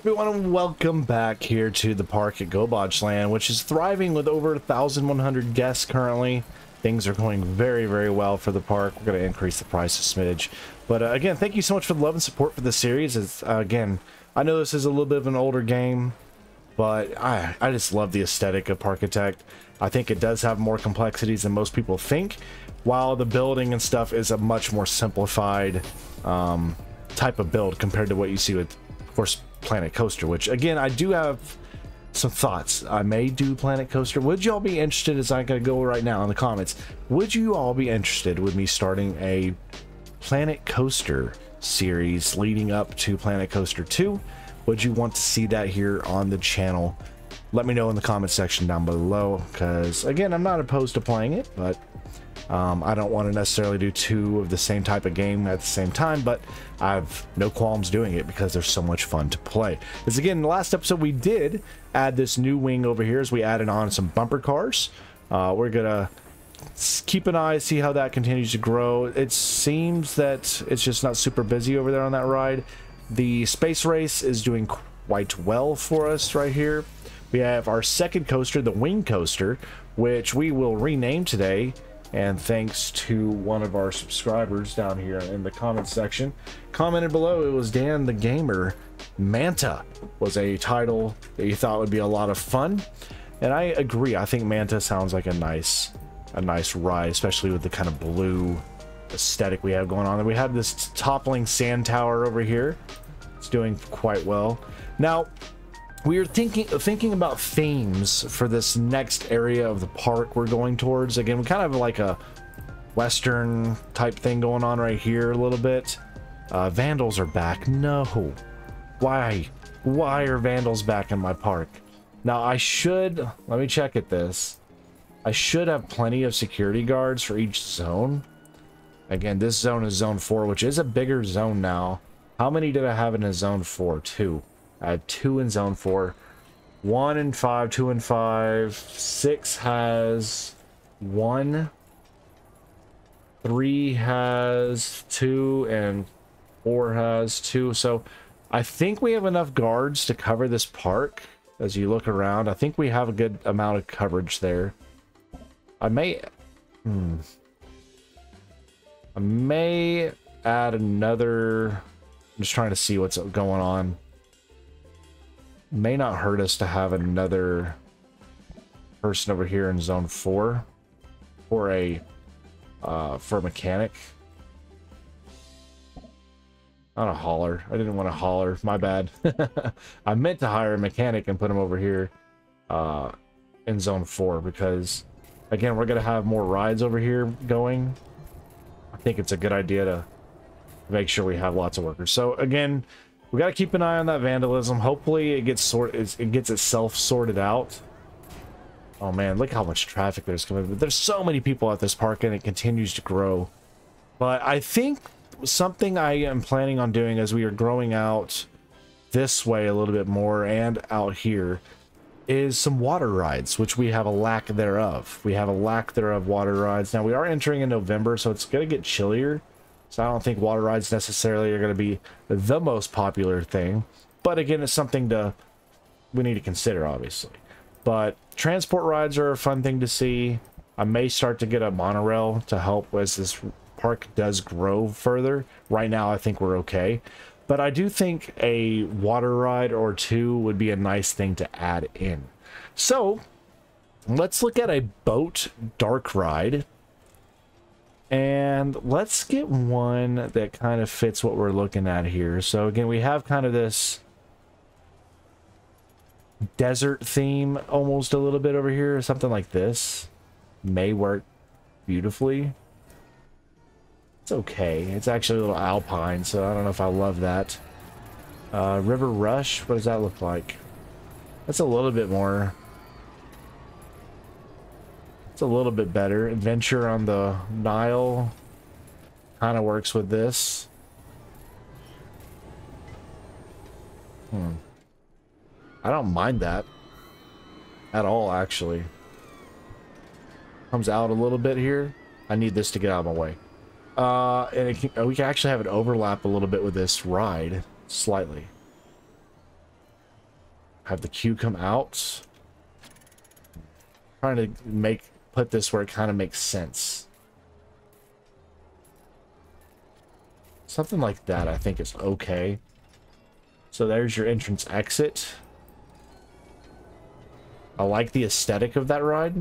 Everyone, welcome back here to the park at Gobotch Land, which is thriving with over 1,100 guests currently. Things are going very, very well for the park. We're going to increase the price a smidge. But uh, again, thank you so much for the love and support for the series. It's, uh, again, I know this is a little bit of an older game, but I, I just love the aesthetic of Parkitect. I think it does have more complexities than most people think, while the building and stuff is a much more simplified um, type of build compared to what you see with, of course, Planet Coaster, which again, I do have some thoughts. I may do Planet Coaster. Would you all be interested, as I'm going to go right now in the comments, would you all be interested with me starting a Planet Coaster series leading up to Planet Coaster 2? Would you want to see that here on the channel? Let me know in the comment section down below, because again, I'm not opposed to playing it, but um, I don't want to necessarily do two of the same type of game at the same time, but I've no qualms doing it because they're so much fun to play. Because again, in the last episode we did add this new wing over here as we added on some bumper cars. Uh, we're gonna keep an eye, see how that continues to grow. It seems that it's just not super busy over there on that ride. The space race is doing quite well for us right here. We have our second coaster, the wing coaster, which we will rename today and thanks to one of our subscribers down here in the comments section commented below it was dan the gamer. Manta was a title that you thought would be a lot of fun. And i agree i think manta sounds like a nice a nice ride especially with the kind of blue aesthetic we have going on. And we have this toppling sand tower over here. It's doing quite well. Now we are thinking thinking about themes for this next area of the park we're going towards. Again, we kind of like a western type thing going on right here a little bit. Uh, vandals are back. No. Why? Why are vandals back in my park? Now, I should... Let me check at this. I should have plenty of security guards for each zone. Again, this zone is zone 4, which is a bigger zone now. How many did I have in a zone 4? Two. I have two in zone four. One and five, two and five. Six has one. Three has two, and four has two. So I think we have enough guards to cover this park. As you look around, I think we have a good amount of coverage there. I may... Hmm. I may add another... I'm just trying to see what's going on may not hurt us to have another person over here in zone four for a uh, for a mechanic. Not a hauler. I didn't want to hauler. My bad. I meant to hire a mechanic and put him over here uh, in zone four because, again, we're to have more rides over here going. I think it's a good idea to make sure we have lots of workers. So, again, we got to keep an eye on that vandalism. Hopefully it gets sort it gets itself sorted out. Oh man, look how much traffic there's coming. There's so many people at this park and it continues to grow. But I think something I am planning on doing as we are growing out this way a little bit more and out here is some water rides, which we have a lack thereof. We have a lack thereof water rides. Now we are entering in November, so it's going to get chillier. So I don't think water rides necessarily are going to be the most popular thing. But again, it's something to we need to consider, obviously. But transport rides are a fun thing to see. I may start to get a monorail to help as this park does grow further. Right now, I think we're okay. But I do think a water ride or two would be a nice thing to add in. So, let's look at a boat dark ride and let's get one that kind of fits what we're looking at here. So again, we have kind of this desert theme almost a little bit over here. Something like this may work beautifully. It's okay. It's actually a little alpine, so I don't know if I love that. Uh, River Rush, what does that look like? That's a little bit more it's a little bit better. Adventure on the Nile kind of works with this. Hmm. I don't mind that at all, actually. Comes out a little bit here. I need this to get out of my way. Uh, and can, we can actually have it overlap a little bit with this ride, slightly. have the queue come out. trying to make put this where it kind of makes sense. Something like that I think is okay. So there's your entrance exit. I like the aesthetic of that ride.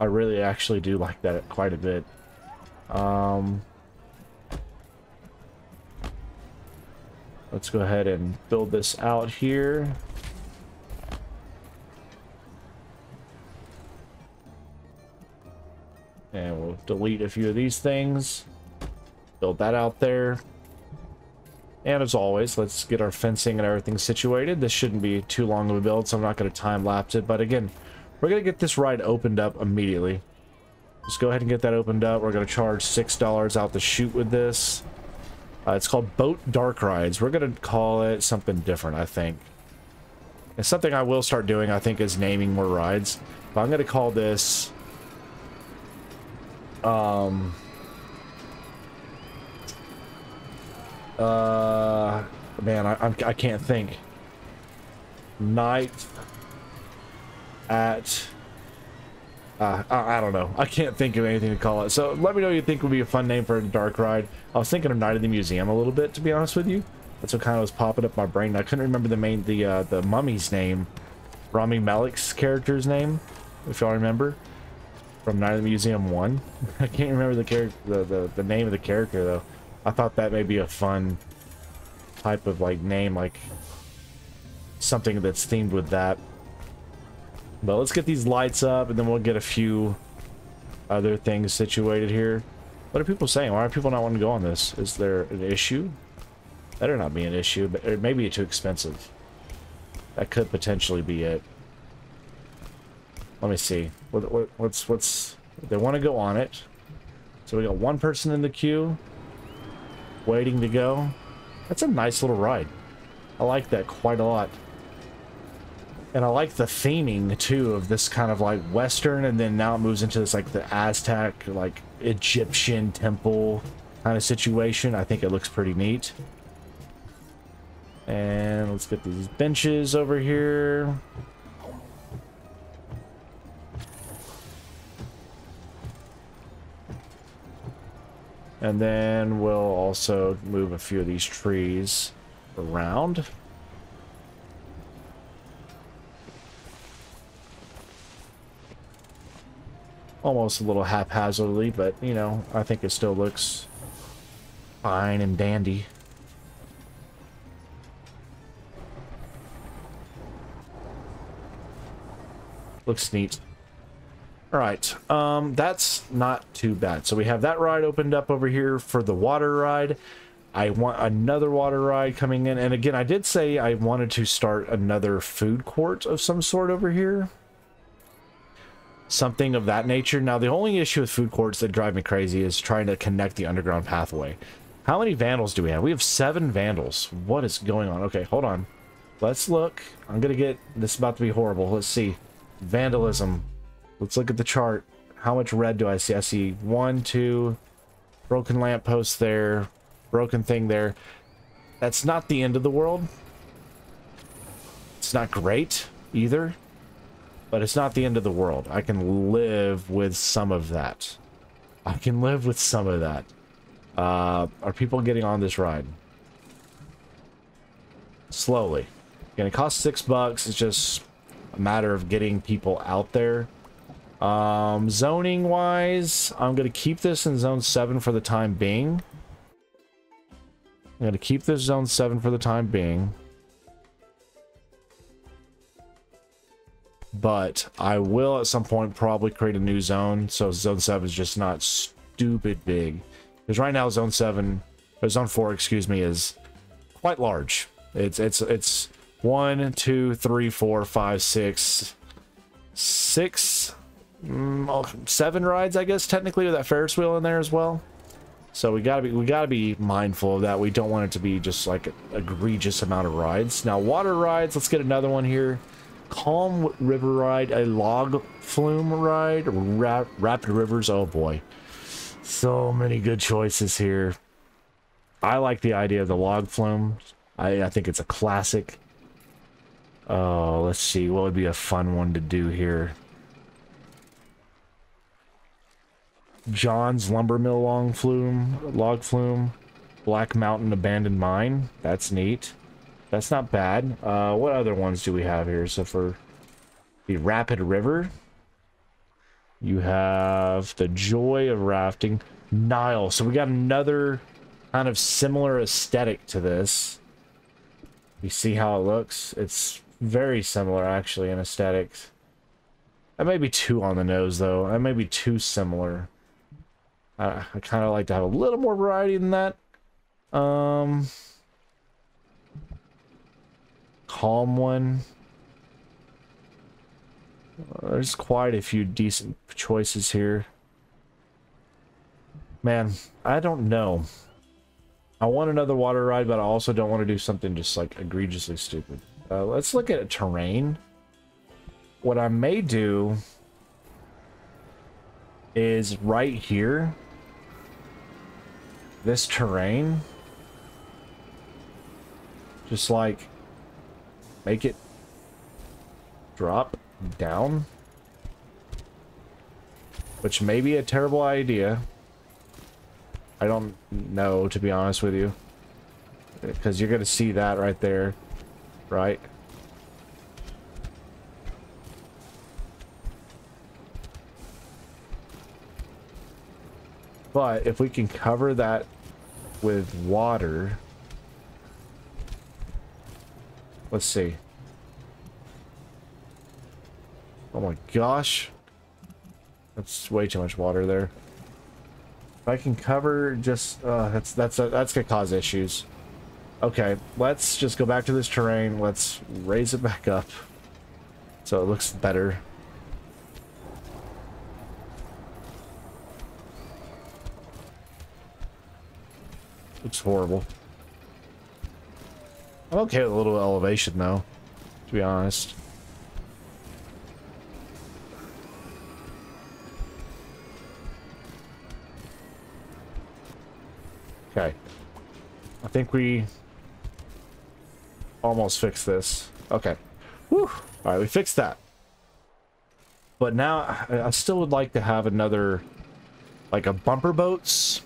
I really actually do like that quite a bit. Um, let's go ahead and build this out here. And we'll delete a few of these things. Build that out there. And as always, let's get our fencing and everything situated. This shouldn't be too long of a build, so I'm not going to time lapse it. But again, we're going to get this ride opened up immediately. Just go ahead and get that opened up. We're going to charge $6 out the chute with this. Uh, it's called Boat Dark Rides. We're going to call it something different, I think. And something I will start doing, I think, is naming more rides. But I'm going to call this... Um... Uh, man, I, I'm, I can't think. Night at. Uh, I, I, don't know. I can't think of anything to call it. So let me know what you think would be a fun name for a dark ride. I was thinking of Night of the Museum a little bit, to be honest with you. That's what kind of was popping up my brain. I couldn't remember the main, the uh, the mummy's name, Rami Malek's character's name, if y'all remember, from Night of the Museum One. I can't remember the character, the, the the name of the character though. I thought that may be a fun type of like name, like something that's themed with that. But let's get these lights up and then we'll get a few other things situated here. What are people saying? Why are people not wanting to go on this? Is there an issue? Better not be an issue, but it may be too expensive. That could potentially be it. Let me see. What, what, what's what's they want to go on it? So we got one person in the queue waiting to go. That's a nice little ride. I like that quite a lot. And I like the theming, too, of this kind of, like, Western, and then now it moves into this, like, the Aztec, like, Egyptian temple kind of situation. I think it looks pretty neat. And let's get these benches over here. And then we'll also move a few of these trees around. Almost a little haphazardly, but, you know, I think it still looks fine and dandy. Looks neat. All right, um, that's not too bad. So we have that ride opened up over here for the water ride. I want another water ride coming in. And again, I did say I wanted to start another food court of some sort over here. Something of that nature. Now, the only issue with food courts that drive me crazy is trying to connect the underground pathway. How many vandals do we have? We have seven vandals. What is going on? Okay, hold on. Let's look. I'm going to get... This is about to be horrible. Let's see. Vandalism. Let's look at the chart. How much red do I see? I see one, two, broken lamppost there, broken thing there. That's not the end of the world. It's not great either, but it's not the end of the world. I can live with some of that. I can live with some of that. Uh, are people getting on this ride? Slowly. Gonna cost six bucks. It's just a matter of getting people out there. Um, zoning wise, I'm going to keep this in zone 7 for the time being. I'm going to keep this zone 7 for the time being. But I will at some point probably create a new zone. So zone 7 is just not stupid big. Because right now zone 7, or zone 4, excuse me, is quite large. It's, it's, it's one, two, three, four, five, six, six mm, seven rides, I guess, technically, with that Ferris wheel in there as well. So we gotta be we gotta be mindful of that. We don't want it to be just like an egregious amount of rides. Now water rides, let's get another one here. Calm River Ride, a log flume ride, Rap Rapid Rivers. Oh boy, so many good choices here. I like the idea of the log flume. I, I think it's a classic. Oh, let's see. What would be a fun one to do here? John's Lumber Mill long flume, log flume, Black Mountain Abandoned Mine. That's neat. That's not bad. Uh, what other ones do we have here? So for the Rapid River, you have the Joy of Rafting, Nile. So we got another kind of similar aesthetic to this. You see how it looks? It's very similar actually in aesthetics. That may be too on the nose though. That may be too similar. I, I kind of like to have a little more variety than that. Um, calm one. There's quite a few decent choices here. Man, I don't know. I want another water ride, but I also don't want to do something just like egregiously stupid. Uh, let's look at a terrain. What I may do is right here, this terrain, just like make it drop down, which may be a terrible idea. I don't know, to be honest with you. Because you're going to see that right there. Right? But if we can cover that with water... Let's see. Oh my gosh. That's way too much water there. If I can cover just, uh, that's, that's, uh, that's gonna cause issues. Okay, let's just go back to this terrain. Let's raise it back up. So it looks better. Looks horrible. I'm okay with a little elevation though, to be honest. Okay. I think we almost fixed this. Okay. Whew. Alright, we fixed that. But now, I still would like to have another, like a bumper boats.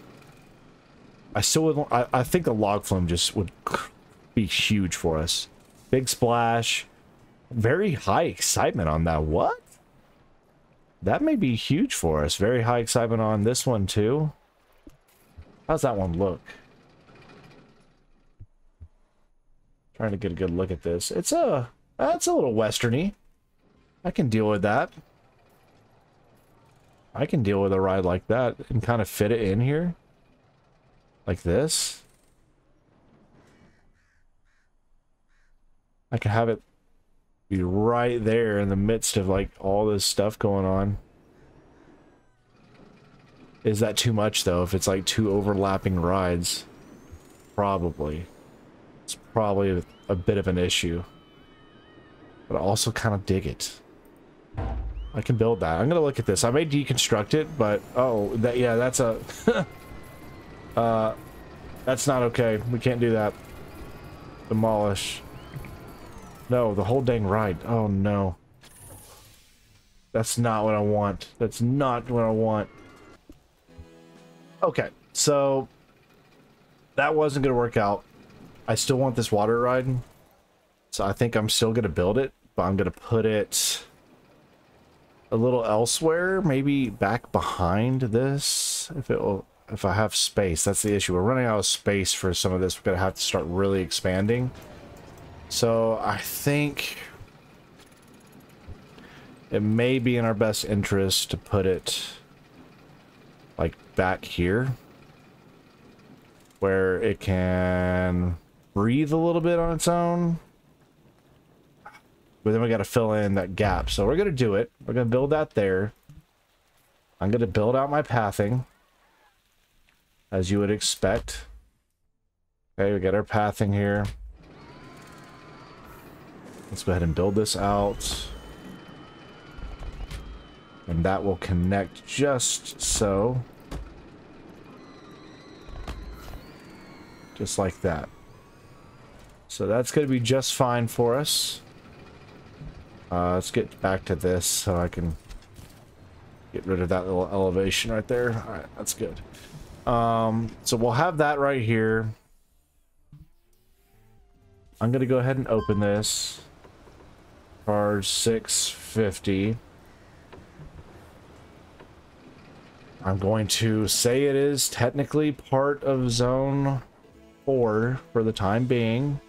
I still would, I, I think a log flume just would be huge for us. Big splash. Very high excitement on that. What? That may be huge for us. Very high excitement on this one too. How's that one look? Trying to get a good look at this. It's a, that's a little westerny. I can deal with that. I can deal with a ride like that and kind of fit it in here. Like this. I can have it be right there in the midst of like all this stuff going on. Is that too much, though, if it's like two overlapping rides? Probably. It's probably a, a bit of an issue. But I also kind of dig it. I can build that. I'm going to look at this. I may deconstruct it, but... Oh, that yeah, that's a... uh, that's not okay. We can't do that. Demolish. No, the whole dang ride. Oh, no. That's not what I want. That's not what I want. Okay, so that wasn't going to work out. I still want this water ride. So I think I'm still going to build it, but I'm going to put it a little elsewhere, maybe back behind this if it will if I have space. That's the issue. We're running out of space for some of this. We're going to have to start really expanding. So I think it may be in our best interest to put it like back here where it can breathe a little bit on its own but then we got to fill in that gap so we're gonna do it we're gonna build that there I'm gonna build out my pathing as you would expect okay we got our pathing here let's go ahead and build this out and that will connect just so. Just like that. So that's going to be just fine for us. Uh, let's get back to this so I can get rid of that little elevation right there. All right, that's good. Um, so we'll have that right here. I'm going to go ahead and open this. Charge 650. I'm going to say it is technically part of zone 4 for the time being.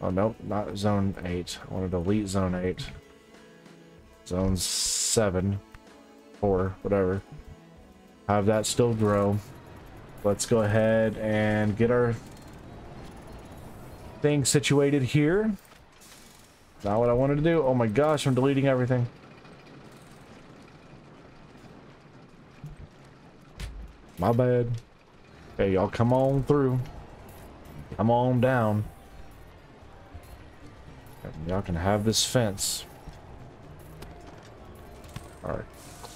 Oh, nope, not zone 8. I want to delete zone 8. Zone 7, 4, whatever. Have that still grow. Let's go ahead and get our thing situated here. Not what I wanted to do. Oh my gosh, I'm deleting everything. My bad. Hey, y'all come on through. Come on down. Y'all can have this fence.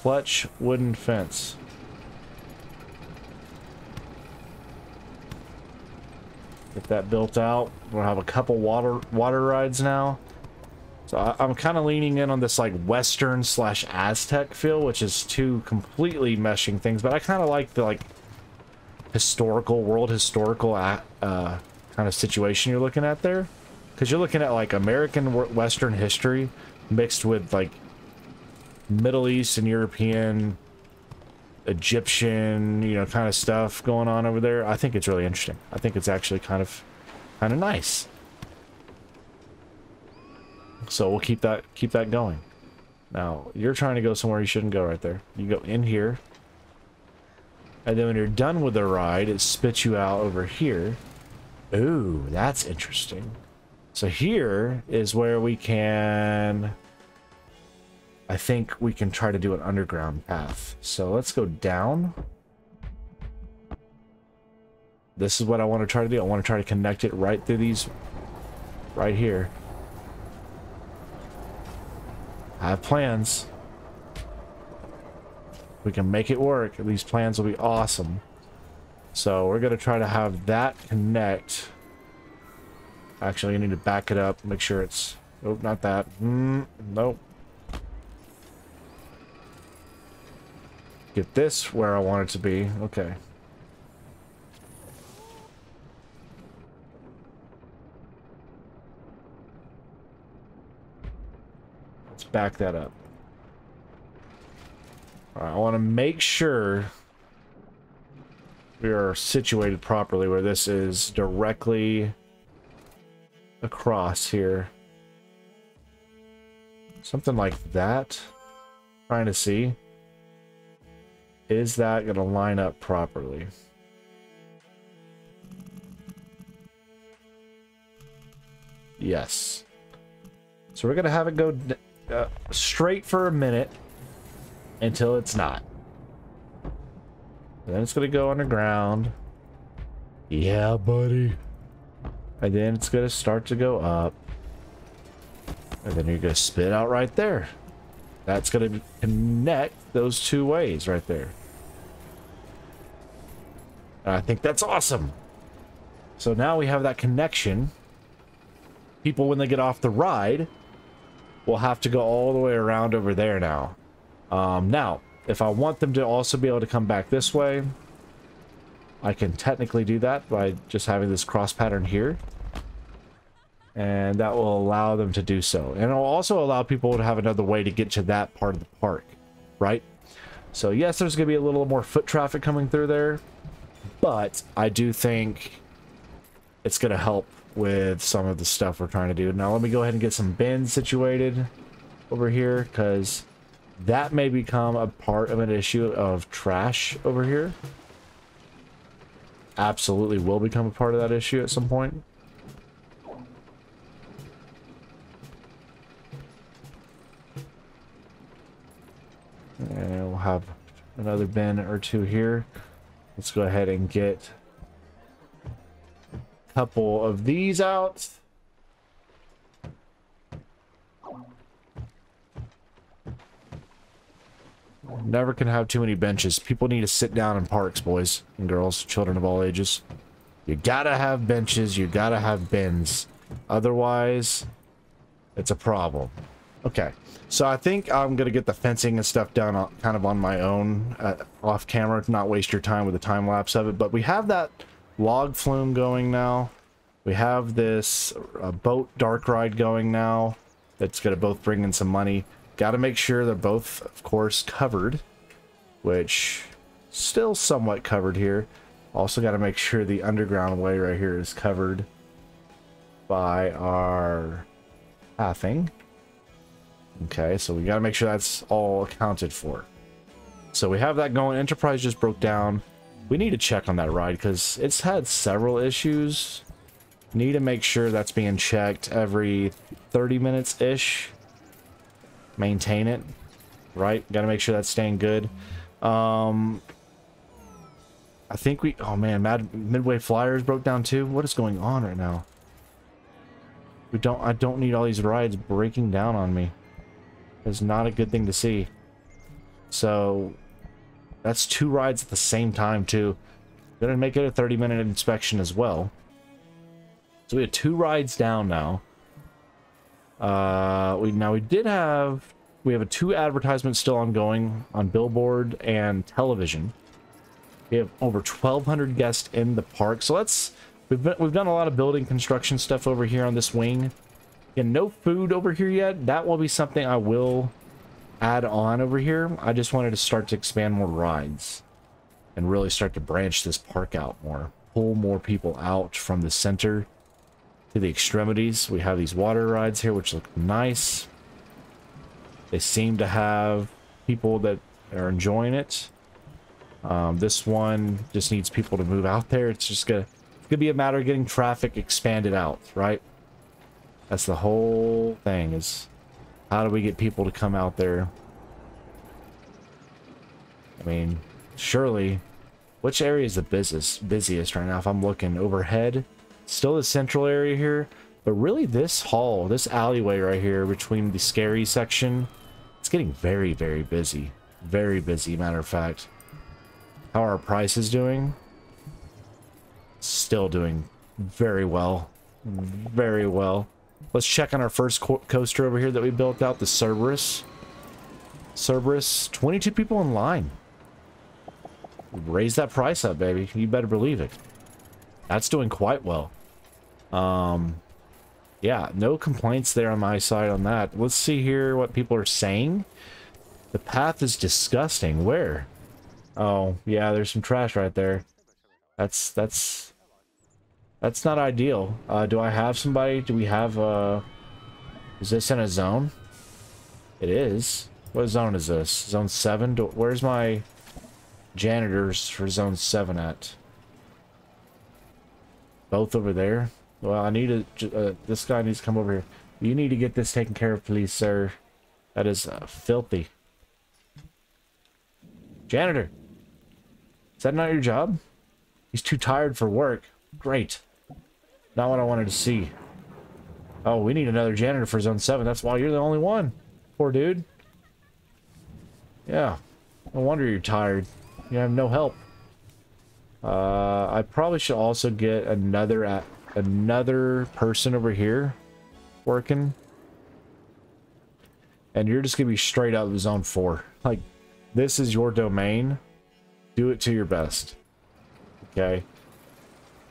Clutch wooden fence. Get that built out. We'll have a couple water water rides now. So I, am kind of leaning in on this like Western slash Aztec feel, which is two completely meshing things. But I kind of like the like historical, world historical uh, uh, kind of situation you're looking at there. Because you're looking at like American Western history mixed with like Middle East and European, Egyptian, you know, kind of stuff going on over there. I think it's really interesting. I think it's actually kind of, kind of nice. So we'll keep that, keep that going. Now, you're trying to go somewhere you shouldn't go right there. You go in here. And then when you're done with the ride, it spits you out over here. Ooh, that's interesting. So here is where we can... I think we can try to do an underground path. So let's go down. This is what I want to try to do. I want to try to connect it right through these... Right here. I have plans. We can make it work. These plans will be awesome. So we're going to try to have that connect Actually, I need to back it up, make sure it's... Oh, not that. Mm, nope. Get this where I want it to be. Okay. Let's back that up. I want to make sure we are situated properly where this is directly across here. Something like that. Trying to see. Is that going to line up properly? Yes. So we're going to have it go uh, straight for a minute until it's not. And then it's going to go underground. Yeah, buddy. And then it's going to start to go up. And then you're going to spit out right there. That's going to connect those two ways right there. And I think that's awesome. So now we have that connection. People, when they get off the ride, will have to go all the way around over there now. Um, now, if I want them to also be able to come back this way, I can technically do that by just having this cross pattern here. And that will allow them to do so. And it'll also allow people to have another way to get to that part of the park, right? So yes, there's going to be a little more foot traffic coming through there, but I do think it's going to help with some of the stuff we're trying to do. Now let me go ahead and get some bins situated over here because that may become a part of an issue of trash over here absolutely will become a part of that issue at some point. And we'll have another bin or two here. Let's go ahead and get a couple of these out. Never can have too many benches. People need to sit down in parks, boys and girls, children of all ages. You gotta have benches, you gotta have bins. Otherwise, it's a problem. Okay, so I think I'm gonna get the fencing and stuff done on, kind of on my own, uh, off camera, to not waste your time with the time lapse of it. But we have that log flume going now. We have this uh, boat dark ride going now. That's gonna both bring in some money. Got to make sure they're both, of course, covered, which still somewhat covered here. Also got to make sure the underground way right here is covered by our pathing. Okay, so we got to make sure that's all accounted for. So we have that going. Enterprise just broke down. We need to check on that ride because it's had several issues. Need to make sure that's being checked every 30 minutes-ish. Maintain it, right? Got to make sure that's staying good. Um, I think we... Oh, man. Mad, Midway Flyers broke down, too. What is going on right now? We don't... I don't need all these rides breaking down on me. It's not a good thing to see. So... That's two rides at the same time, too. Gonna make it a 30-minute inspection as well. So we have two rides down now. Uh, we now we did have we have a two advertisements still ongoing on billboard and television. We have over 1,200 guests in the park. So let's, we've, been, we've done a lot of building construction stuff over here on this wing. And no food over here yet. That will be something I will add on over here. I just wanted to start to expand more rides and really start to branch this park out more. Pull more people out from the center to the extremities. We have these water rides here, which look nice. They seem to have people that are enjoying it. Um, this one just needs people to move out there. It's just gonna, it's gonna be a matter of getting traffic expanded out, right? That's the whole thing is how do we get people to come out there? I mean, surely, which area is the busiest, busiest right now? If I'm looking overhead, still the central area here, but really this hall, this alleyway right here between the scary section, it's getting very, very busy. Very busy, matter of fact. How are our prices doing? Still doing very well. Very well. Let's check on our first co coaster over here that we built out, the Cerberus. Cerberus, 22 people in line. Raise that price up, baby. You better believe it. That's doing quite well. Um, yeah, no complaints there on my side on that. Let's see here what people are saying. The path is disgusting. Where? Oh, yeah, there's some trash right there. That's, that's, that's not ideal. Uh, do I have somebody? Do we have, uh, is this in a zone? It is. What zone is this? Zone 7? Do, where's my janitors for zone 7 at? Both over there? Well, I need to, uh, this guy needs to come over here. You need to get this taken care of, please, sir. That is uh, filthy. Janitor. Is that not your job? He's too tired for work. Great. Not what I wanted to see. Oh, we need another janitor for Zone 7. That's why you're the only one. Poor dude. Yeah. No wonder you're tired. You have no help. Uh, I probably should also get another at another person over here working. And you're just gonna be straight out of Zone 4. Like, this is your domain do it to your best. Okay.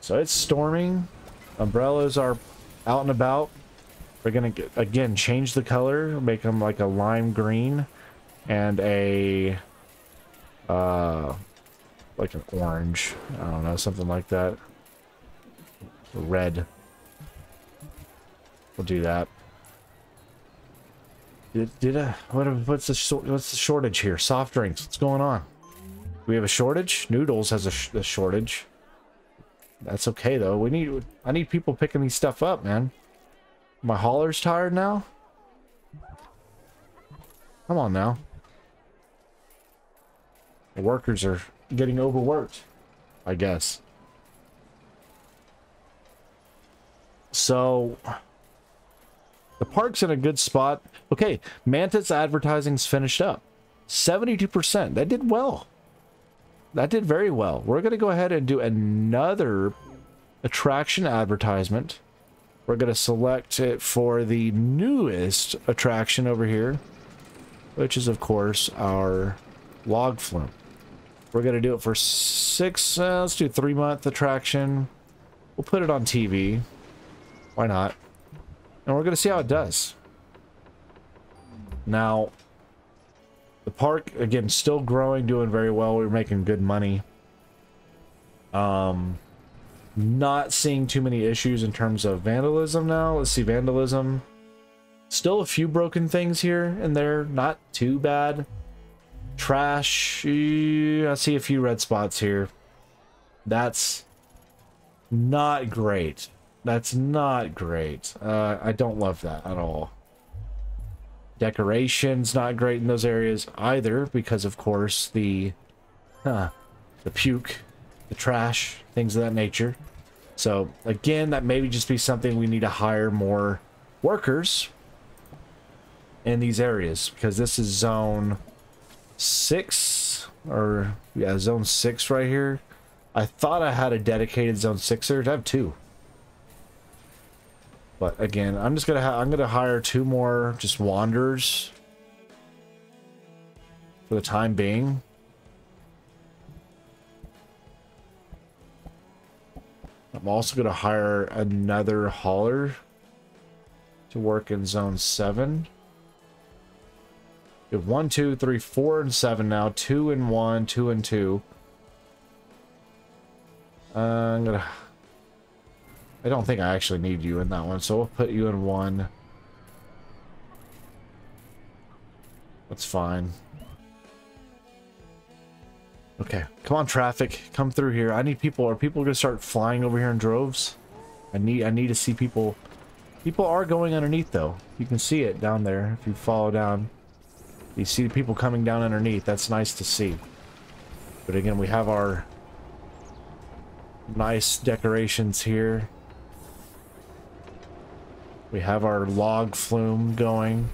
So it's storming. Umbrellas are out and about. We're going to, again, change the color. Make them like a lime green. And a... Uh, like an orange. I don't know, something like that. Red. We'll do that. Did, did uh, what, what's the what's the shortage here? Soft drinks. What's going on? we have a shortage? Noodles has a, sh a shortage. That's okay though. We need I need people picking these stuff up, man. My hauler's tired now. Come on now. The workers are getting overworked, I guess. So the park's in a good spot. Okay, Mantis advertising's finished up. 72%. That did well that did very well. We're going to go ahead and do another attraction advertisement. We're going to select it for the newest attraction over here, which is, of course, our log flume. We're going to do it for six, uh, let's do three month attraction. We'll put it on TV. Why not? And we're going to see how it does. Now, the park, again, still growing, doing very well. We're making good money. Um, not seeing too many issues in terms of vandalism now. Let's see, vandalism. Still a few broken things here and there. Not too bad. Trash. I see a few red spots here. That's not great. That's not great. Uh, I don't love that at all. Decoration's not great in those areas either because, of course, the... Huh, the puke, the trash, things of that nature. So, again, that maybe just be something we need to hire more workers in these areas because this is zone 6 or yeah zone 6 right here. I thought I had a dedicated zone 6er I have two but again, I'm just gonna I'm gonna hire two more just wanderers for the time being. I'm also gonna hire another hauler to work in zone seven. We have one, two, three, four, and seven now. Two and one, two and two. Uh, I'm gonna I don't think I actually need you in that one, so we'll put you in one. That's fine. Okay, come on traffic, come through here. I need people. Are people gonna start flying over here in droves? I need I need to see people. People are going underneath though. You can see it down there if you follow down. You see the people coming down underneath. That's nice to see. But again, we have our nice decorations here. We have our log flume going.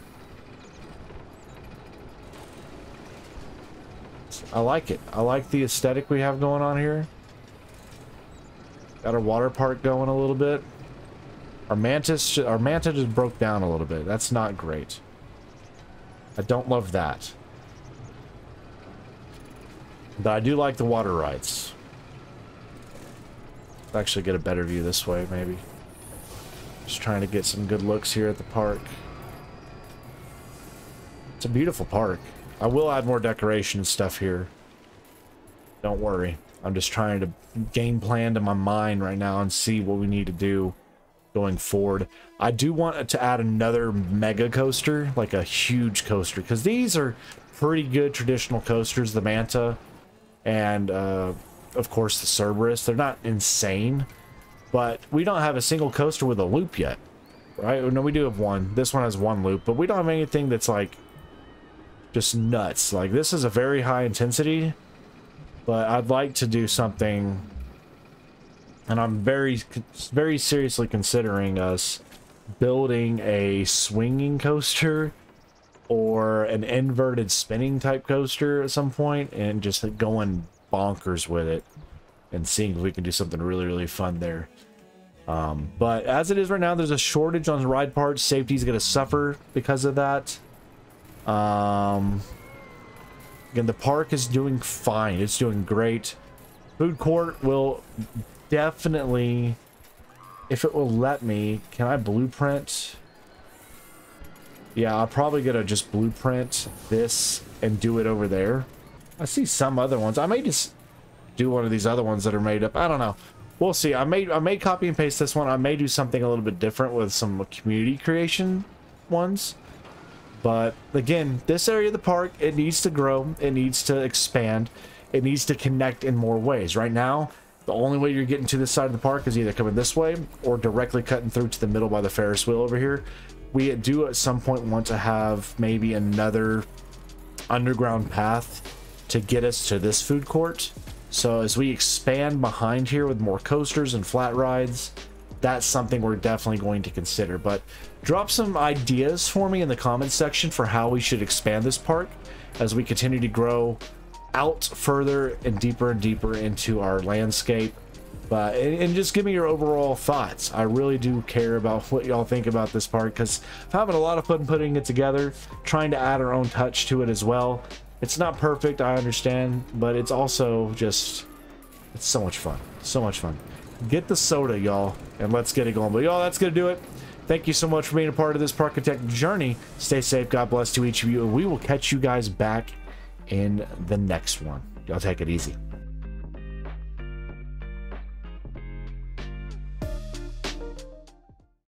I like it. I like the aesthetic we have going on here. Got our water park going a little bit. Our mantis, our manta just broke down a little bit. That's not great. I don't love that. But I do like the water rides. Actually get a better view this way, maybe. Just trying to get some good looks here at the park. It's a beautiful park. I will add more decoration and stuff here. Don't worry. I'm just trying to game plan to my mind right now and see what we need to do going forward. I do want to add another mega coaster, like a huge coaster, because these are pretty good traditional coasters, the Manta and, uh, of course, the Cerberus. They're not insane, but we don't have a single coaster with a loop yet. Right? No, we do have one. This one has one loop, but we don't have anything that's like just nuts. Like this is a very high intensity, but I'd like to do something and I'm very very seriously considering us building a swinging coaster or an inverted spinning type coaster at some point and just going bonkers with it and seeing if we can do something really really fun there um, but as it is right now, there's a shortage on ride parts. Safety is going to suffer because of that. Um, again, the park is doing fine. It's doing great. Food court will definitely, if it will let me, can I blueprint? Yeah, I'll probably get to just blueprint this and do it over there. I see some other ones. I may just do one of these other ones that are made up. I don't know. We'll see. I may I may copy and paste this one. I may do something a little bit different with some community creation ones. But again, this area of the park, it needs to grow. It needs to expand. It needs to connect in more ways. Right now, the only way you're getting to this side of the park is either coming this way or directly cutting through to the middle by the Ferris wheel over here. We do at some point want to have maybe another underground path to get us to this food court. So as we expand behind here with more coasters and flat rides, that's something we're definitely going to consider. But drop some ideas for me in the comments section for how we should expand this park as we continue to grow out further and deeper and deeper into our landscape. But and, and just give me your overall thoughts. I really do care about what y'all think about this park because I'm having a lot of fun putting it together, trying to add our own touch to it as well. It's not perfect, I understand, but it's also just it's so much fun. So much fun. Get the soda, y'all, and let's get it going. But y'all, that's gonna do it. Thank you so much for being a part of this Parkitect journey. Stay safe. God bless to each of you. And we will catch you guys back in the next one. Y'all take it easy.